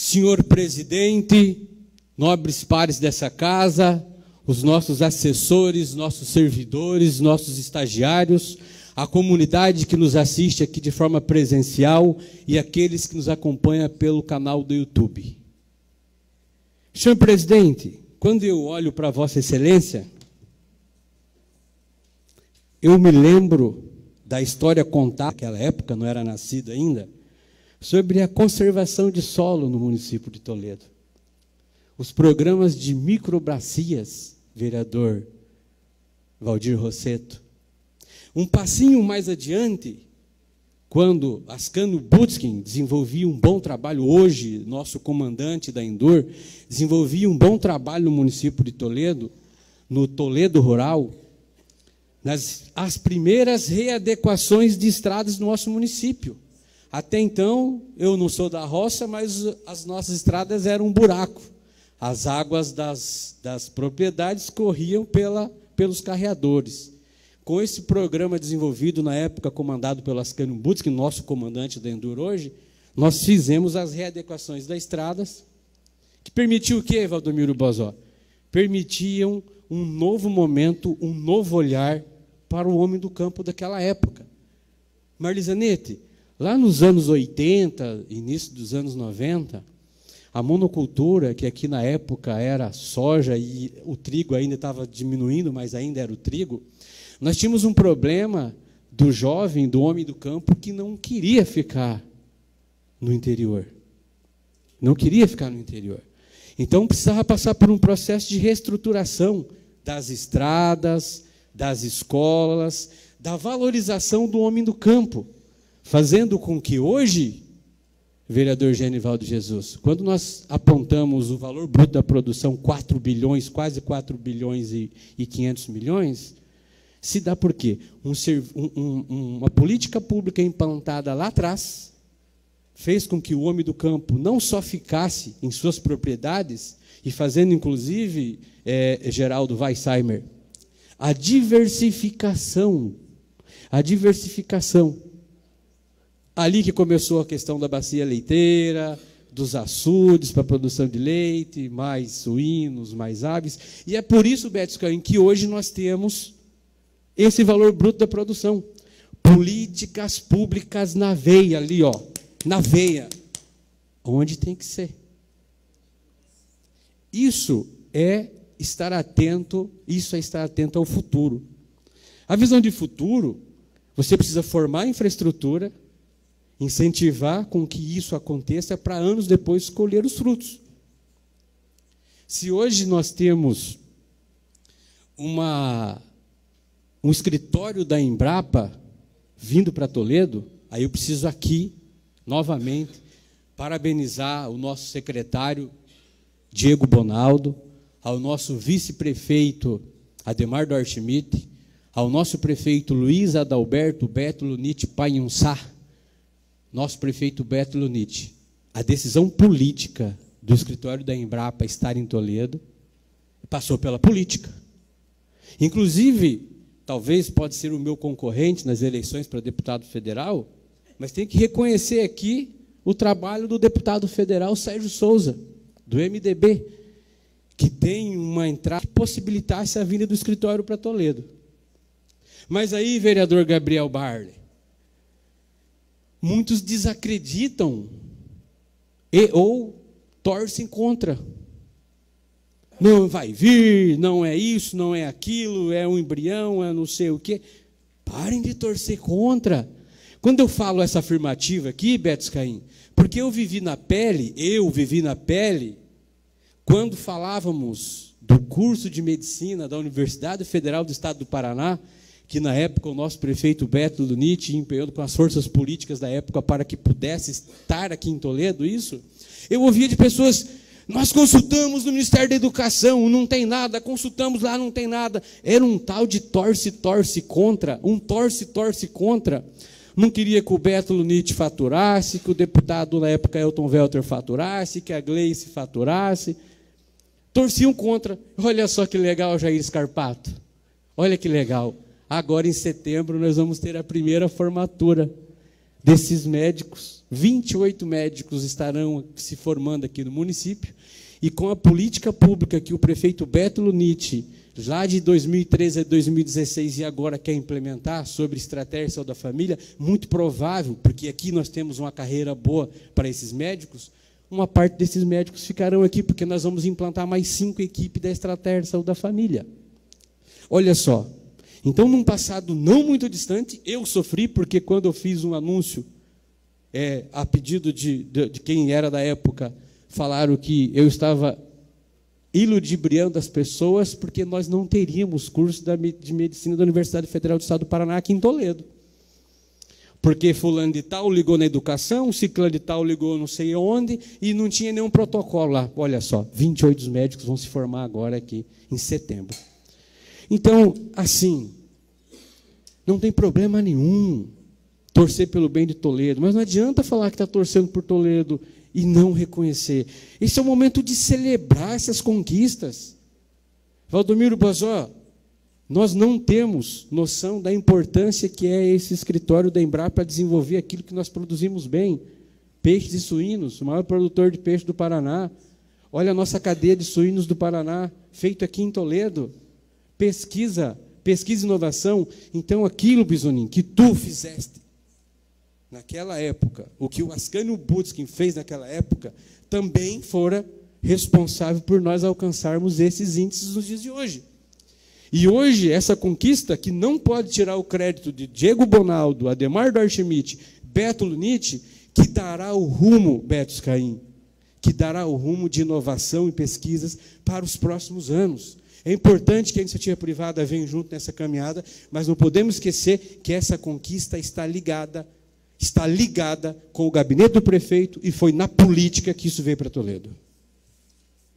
senhor presidente, nobres pares dessa casa, os nossos assessores, nossos servidores, nossos estagiários, a comunidade que nos assiste aqui de forma presencial e aqueles que nos acompanham pelo canal do YouTube. Senhor presidente, quando eu olho para Vossa Excelência, eu me lembro da história contada naquela época, não era nascido ainda, sobre a conservação de solo no município de Toledo. Os programas de microbracias, vereador Valdir Rosseto. Um passinho mais adiante, quando Ascano Butskin desenvolvia um bom trabalho, hoje, nosso comandante da Endor, desenvolvia um bom trabalho no município de Toledo, no Toledo Rural, nas as primeiras readequações de estradas no nosso município. Até então, eu não sou da roça, mas as nossas estradas eram um buraco. As águas das, das propriedades corriam pela, pelos carreadores. Com esse programa desenvolvido na época, comandado pelo Ascânio Butz, que nosso comandante da Endur hoje, nós fizemos as readequações das estradas, que permitiu o quê, Valdomiro Bozó? Permitiam um novo momento, um novo olhar para o homem do campo daquela época. Marlisanete, lá nos anos 80, início dos anos 90, a monocultura, que aqui na época era soja e o trigo ainda estava diminuindo, mas ainda era o trigo, nós tínhamos um problema do jovem, do homem do campo, que não queria ficar no interior. Não queria ficar no interior. Então precisava passar por um processo de reestruturação das estradas, das escolas, da valorização do homem do campo, fazendo com que hoje, vereador Genivaldo Jesus, quando nós apontamos o valor bruto da produção 4 bilhões, quase 4 bilhões e, e 500 milhões, se dá por quê? Um, um, uma política pública implantada lá atrás fez com que o homem do campo não só ficasse em suas propriedades, e fazendo inclusive, é, Geraldo Weissheimer, a diversificação. A diversificação. Ali que começou a questão da bacia leiteira, dos açudes para produção de leite, mais suínos, mais aves. E é por isso, Beto Scain, que hoje nós temos esse valor bruto da produção. Políticas públicas na veia, ali, ó, na veia, onde tem que ser. Isso é estar atento, isso é estar atento ao futuro. A visão de futuro, você precisa formar infraestrutura, incentivar com que isso aconteça para anos depois colher os frutos. Se hoje nós temos uma, um escritório da Embrapa vindo para Toledo, aí eu preciso aqui, novamente, parabenizar o nosso secretário Diego Bonaldo, ao nosso vice-prefeito Ademar Dorschmidt, ao nosso prefeito Luiz Adalberto Beto Lunite Painhunsá, nosso prefeito Beto Lunite, a decisão política do escritório da Embrapa estar em Toledo passou pela política. Inclusive, talvez pode ser o meu concorrente nas eleições para deputado federal, mas tem que reconhecer aqui o trabalho do deputado federal Sérgio Souza, do MDB, que tem uma entrada que possibilitasse a vinda do escritório para Toledo. Mas aí, vereador Gabriel Barley, muitos desacreditam e ou torcem contra. Não vai vir, não é isso, não é aquilo, é um embrião, é não sei o quê. Parem de torcer contra. Quando eu falo essa afirmativa aqui, Beto Caim, porque eu vivi na pele, eu vivi na pele quando falávamos do curso de medicina da Universidade Federal do Estado do Paraná, que na época o nosso prefeito Beto Lunite empenhou com as forças políticas da época para que pudesse estar aqui em Toledo, isso, eu ouvia de pessoas, nós consultamos no Ministério da Educação, não tem nada, consultamos lá, não tem nada. Era um tal de torce-torce contra, um torce-torce contra. Não queria que o Beto Lunite faturasse, que o deputado na época Elton Welter faturasse, que a Gleice faturasse torciam contra. Olha só que legal, Jair Scarpato. Olha que legal. Agora em setembro nós vamos ter a primeira formatura desses médicos, 28 médicos estarão se formando aqui no município, e com a política pública que o prefeito Beto Luniti, lá de 2013 a 2016 e agora quer implementar sobre estratégia da família, muito provável, porque aqui nós temos uma carreira boa para esses médicos, uma parte desses médicos ficarão aqui, porque nós vamos implantar mais cinco equipes da estratégia de saúde da família. Olha só. Então, num passado não muito distante, eu sofri, porque quando eu fiz um anúncio, é, a pedido de, de, de quem era da época, falaram que eu estava iludibriando as pessoas, porque nós não teríamos curso de medicina da Universidade Federal do Estado do Paraná aqui em Toledo. Porque fulano de tal ligou na educação, ciclano de tal ligou não sei onde, e não tinha nenhum protocolo lá. Olha só, 28 médicos vão se formar agora aqui em setembro. Então, assim, não tem problema nenhum torcer pelo bem de Toledo, mas não adianta falar que está torcendo por Toledo e não reconhecer. Esse é o momento de celebrar essas conquistas. Valdomiro Bazó, nós não temos noção da importância que é esse escritório da Embrapa para desenvolver aquilo que nós produzimos bem. Peixes e suínos, o maior produtor de peixe do Paraná. Olha a nossa cadeia de suínos do Paraná, feito aqui em Toledo. Pesquisa, pesquisa e inovação. Então, aquilo, Bisonin, que tu fizeste naquela época, o que o Ascanio Butskin fez naquela época, também fora responsável por nós alcançarmos esses índices nos dias de hoje. E hoje, essa conquista, que não pode tirar o crédito de Diego Bonaldo, Ademar Dorschmidt, Beto Lunite, que dará o rumo, Beto Caim, que dará o rumo de inovação e pesquisas para os próximos anos. É importante que a iniciativa privada venha junto nessa caminhada, mas não podemos esquecer que essa conquista está ligada, está ligada com o gabinete do prefeito e foi na política que isso veio para Toledo.